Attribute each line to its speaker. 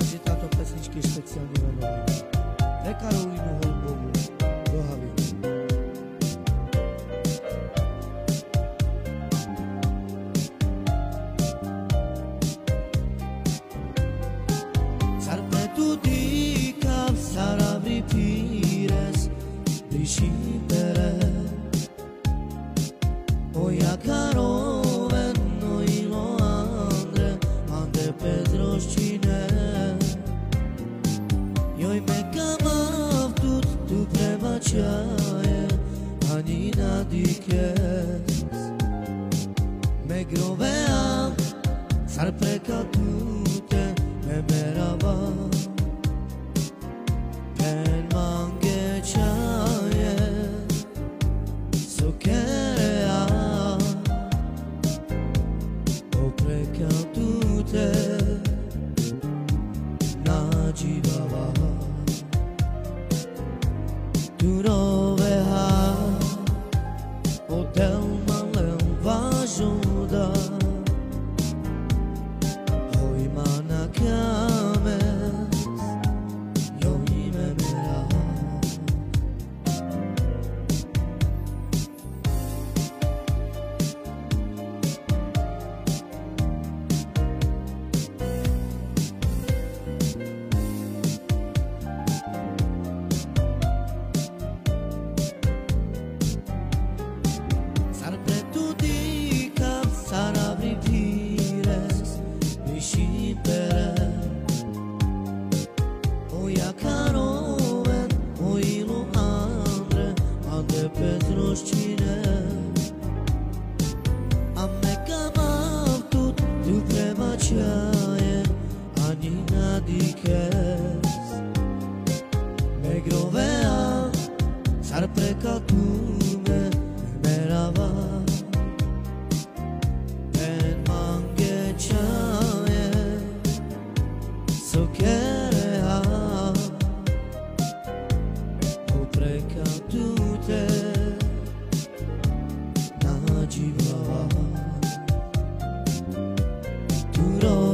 Speaker 1: agitado tato pesničky speciálně na novinu. Ne Karolínu Holbovou, do Havinu. Sarpe týkám, dikam píres, pires, dishim čaje Ani na dikes Me groveam Sar preka tute me merava Per mange čaje Sukerea tute durou errar ou tão mal não ajuda Oia caroven Oilu andre Ande Petroscine Amme kamav tut Tu prema čaje Ani nadikes Me groveam Sar preka tu me merava. En mange čaje Sokerea O Tu